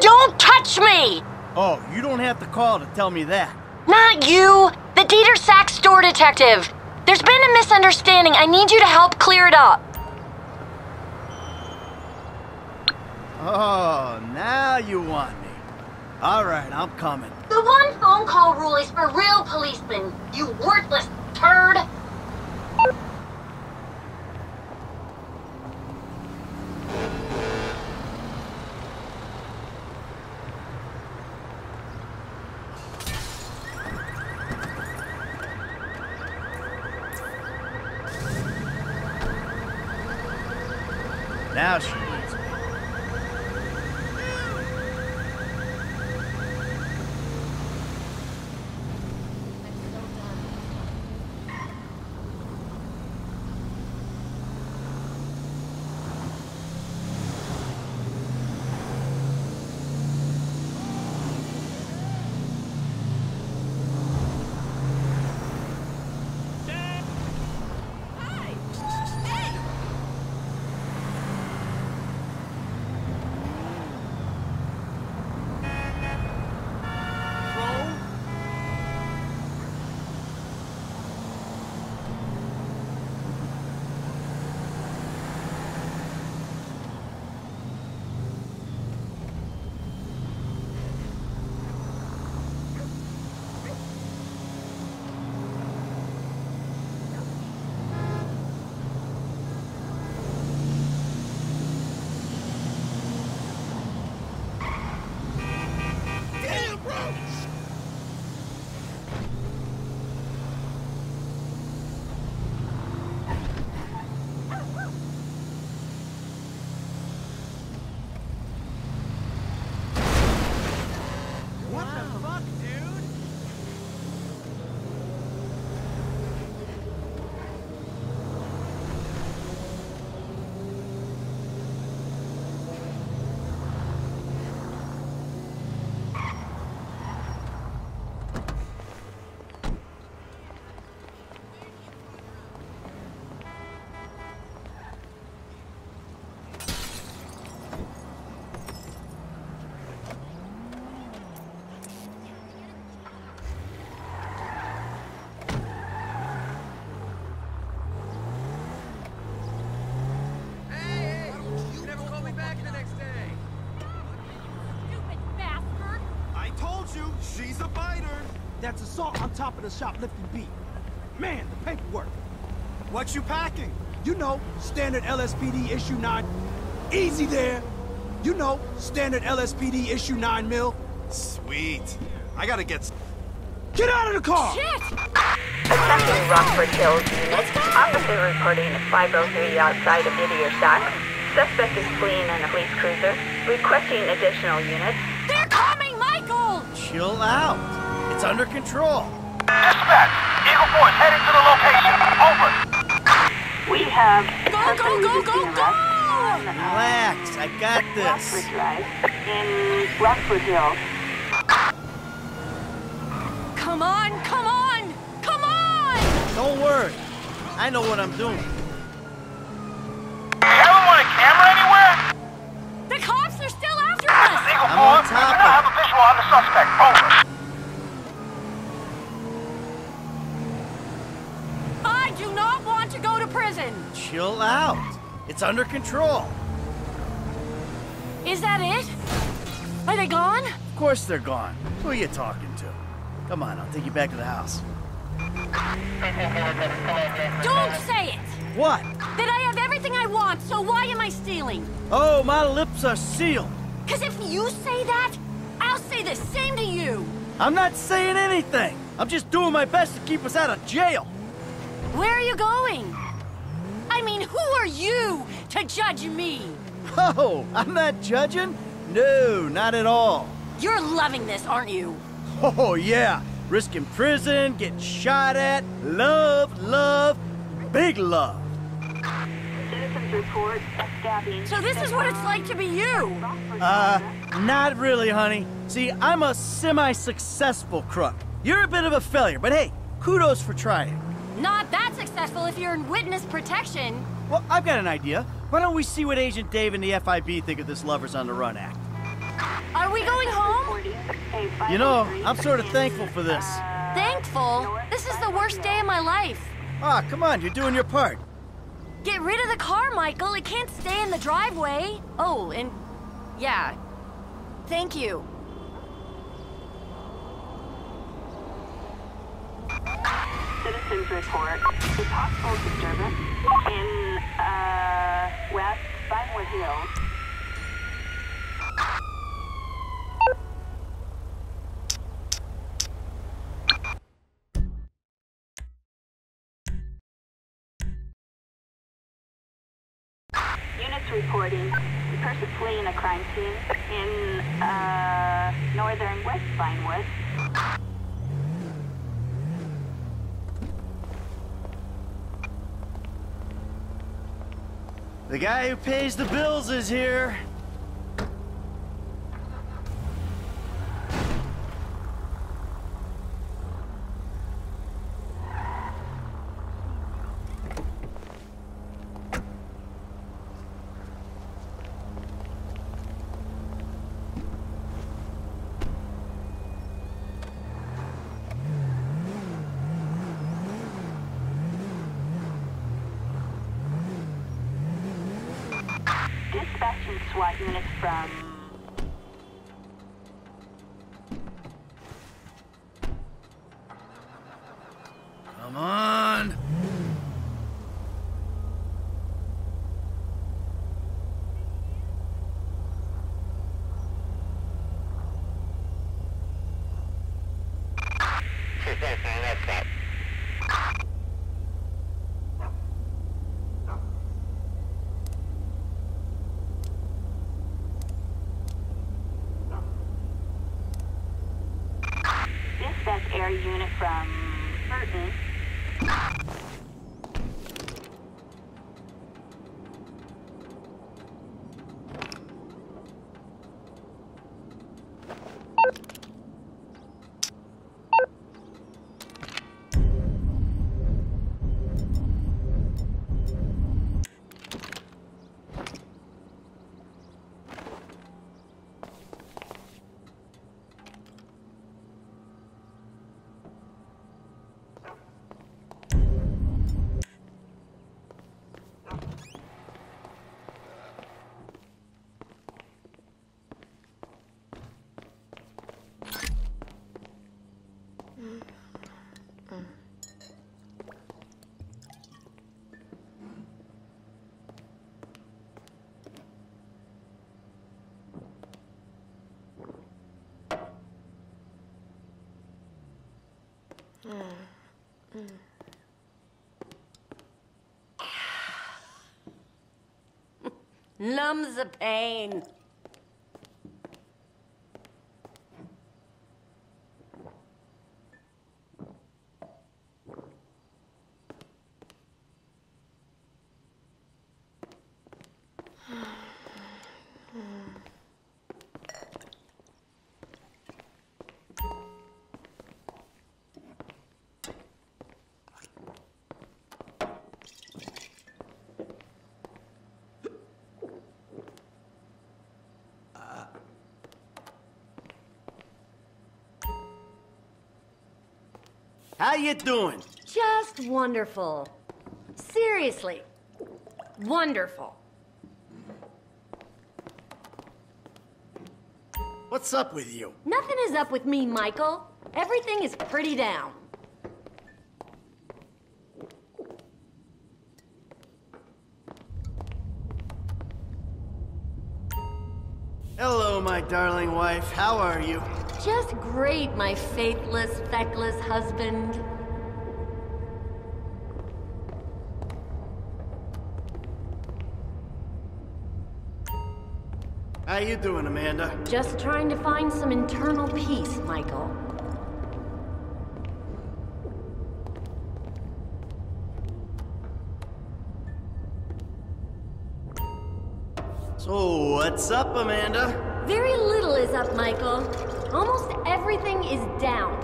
Don't touch me! Oh, you don't have to call to tell me that. Not you! The Didier Sachs store detective! There's been a misunderstanding. I need you to help clear it up. Oh, now you want me. All right, I'm coming. The one phone call rule is for real policemen, you worthless turd! Now That's assault on top of the shoplifting beat. Man, the paperwork. What you packing? You know, standard LSPD issue 9. Easy there. You know, standard LSPD issue 9 mil. Sweet. I gotta get. s- Get out of the car! Shit! Attempting Rockford Hills unit. Officer reporting a 503 outside of Didier Sachs. Suspect is fleeing in a police cruiser. Requesting additional units. They're coming, Michael! Chill out. It's under control. Dispatch, Eagle Force heading to the location. Over. We have Go, go, go, go, go! Relax, I got this. Rockford Drive in Rockford Hills. Come on, come on, come on! Don't worry. I know what I'm doing. You have him on a camera anywhere? The cops are still after us! Eagle I'm on Force, we top now of have a visual on the suspect. Over. I do not want to go to prison! Chill out. It's under control. Is that it? Are they gone? Of course they're gone. Who are you talking to? Come on, I'll take you back to the house. Don't say it! What? That I have everything I want, so why am I stealing? Oh, my lips are sealed. Cause if you say that, I'll say the same to you! I'm not saying anything. I'm just doing my best to keep us out of jail. Where are you going? I mean, who are you to judge me? Oh, I'm not judging? No, not at all. You're loving this, aren't you? Oh, yeah. Risking prison, getting shot at, love, love, big love. Citizens report a stabbing. So this is what it's like to be you! Uh, not really, honey. See, I'm a semi-successful crook. You're a bit of a failure, but hey, kudos for trying. Not that successful if you're in witness protection. Well, I've got an idea. Why don't we see what Agent Dave and the FIB think of this Lovers on the Run act? Are we going home? You know, I'm sort of thankful for this. Thankful? This is the worst day of my life. Ah, come on, you're doing your part. Get rid of the car, Michael. It can't stay in the driveway. Oh, and yeah. Thank you. Citizens report a possible disturbance in uh, West Vinewood Hills. Units reporting a person fleeing a crime scene in uh, northern West Vinewood. The guy who pays the bills is here. SWAT units from Come on. dispatch air unit from Burton. Numbs the pain. How you doing? Just wonderful. Seriously. Wonderful. What's up with you? Nothing is up with me, Michael. Everything is pretty down. Hello, my darling wife. How are you? Just great, my faithless, feckless husband. How you doing, Amanda? Just trying to find some internal peace, Michael. So, what's up, Amanda? Very little is up, Michael. Almost everything is down.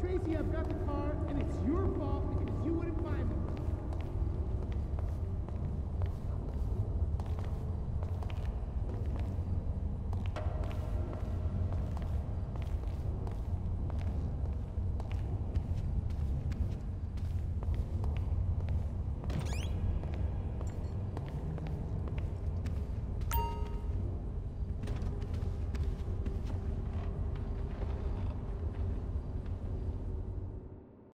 Tracy, I've got